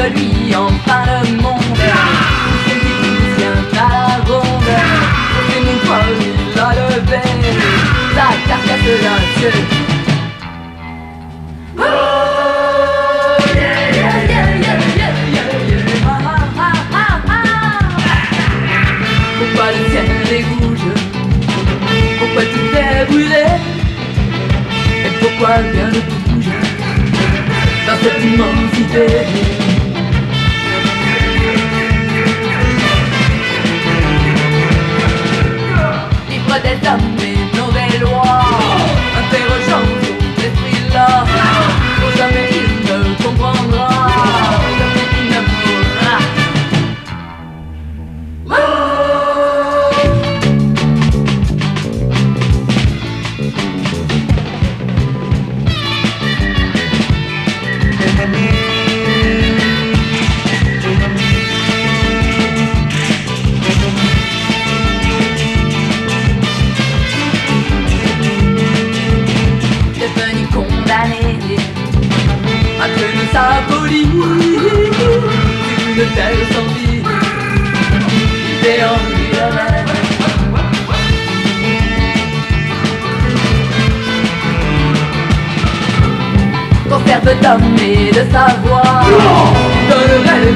de lui en le monde. Une qui vient ronde, aucune étoile il a levé, la dieu. Pourquoi le ciel est rouge Pourquoi tout est brûlé Et pourquoi bien le bouge Dans cette immensité but there's some Conserve d'homme et de savoir, donnerait le